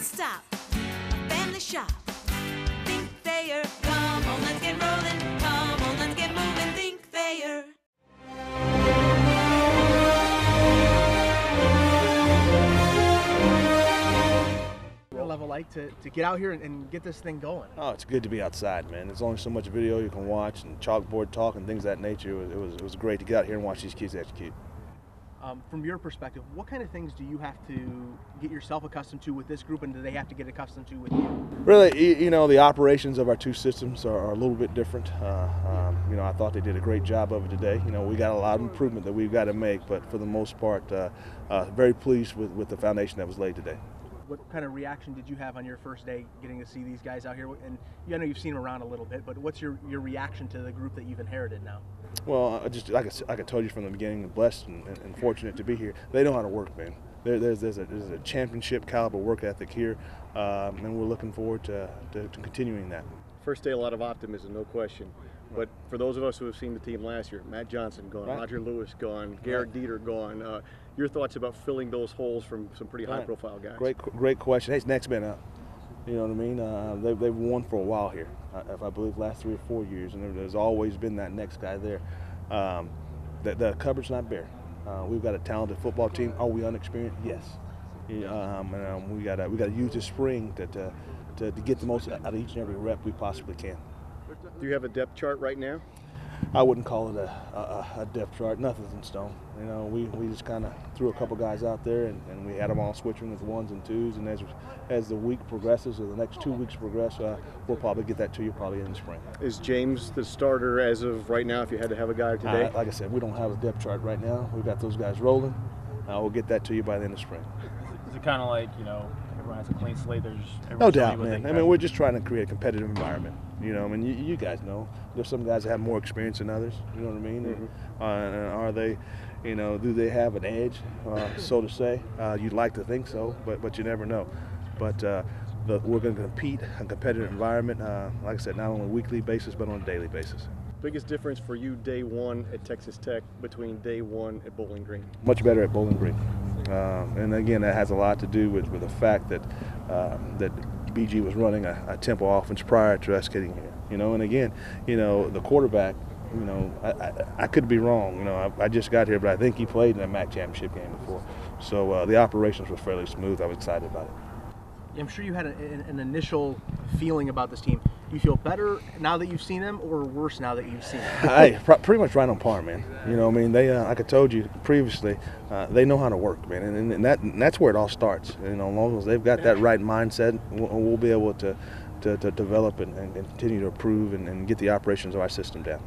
can't stop. Family shop. Think Thayer. Come on, let's get rolling. Come on, let's get moving. Think Thayer. What level like to, to get out here and, and get this thing going? Oh, it's good to be outside, man. There's only so much video you can watch and chalkboard talk and things of that nature. It was, it was, it was great to get out here and watch these kids execute. Um, from your perspective, what kind of things do you have to get yourself accustomed to with this group, and do they have to get accustomed to with you? Really, you know, the operations of our two systems are, are a little bit different. Uh, um, you know, I thought they did a great job of it today. You know, we got a lot of improvement that we've got to make, but for the most part, uh, uh, very pleased with, with the foundation that was laid today. What kind of reaction did you have on your first day getting to see these guys out here? And I know you've seen them around a little bit, but what's your, your reaction to the group that you've inherited now? Well, I just like I, s- like I told you from the beginning, blessed and, and, and fortunate to be here. They know how to work, man. There, there's, there's, a, there's a championship caliber work ethic here, um, and we're looking forward to, to, to continuing that. First day, a lot of optimism, no question. But for those of us who have seen the team last year, Matt Johnson gone, Right. Roger Lewis gone, Gehrig Dieter gone. Uh, your thoughts about filling those holes from some pretty Right. high-profile guys? Great, great question. Hey, it's next man up. You know what I mean? Uh, they, they've won for a while here, if I believe last three or four years, and there's always been that next guy there. Um, the, the cupboard's not bare. Uh, we've got a talented football team. Are we unexperienced? Yes. Um, and, um, we got we got to use this spring to, to, to, to get the most out of each and every rep we possibly can. Do you have a depth chart right now? I wouldn't call it a, a, a depth chart. Nothing's in stone. You know, we, we just kind of threw a couple guys out there, and, and we had them all switching with ones and twos. And as as the week progresses, or the next two weeks progress, uh, we'll probably get that to you probably in the spring. Is James the starter as of right now? If you had to have a guy today, Uh, like I said, we don't have a depth chart right now. We've got those guys rolling. Uh, we'll get that to you by the end of spring. Is it kind of like you know everyone has a clean slate? There's No doubt, showing what they man. I mean, we're just trying to create a competitive environment. You know, I mean, you, you guys know there's some guys that have more experience than others. You know what I mean? And, uh, are they, you know, do they have an edge, uh, so to say? Uh, you'd like to think so, but but you never know. But uh, the, we're going to compete in a competitive environment. Uh, like I said, not on a weekly basis, but on a daily basis. biggest difference for you day one at Texas Tech between day one at Bowling Green? much better at Bowling Green. Um, and again, that has a lot to do with, with the fact that um, that BG was running a, a tempo offense prior to us getting here. You know, and again, you know, the quarterback. You know, I, I, I could be wrong. You know, I, I just got here, but I think he played in a MAC championship game before. So uh, the operations were fairly smooth. I was excited about it. I'm sure you had a, an, an initial feeling about this team. Do you feel better now that you've seen them, or worse now that you've seen them? hey, pr- pretty much right on par, man. You know, I mean, they, uh, like I told you previously, uh, they know how to work, man, and, and that and that's where it all starts. You know, as long as they've got that right mindset, we'll, we'll be able to, to, to develop and, and continue to improve and, and get the operations of our system down.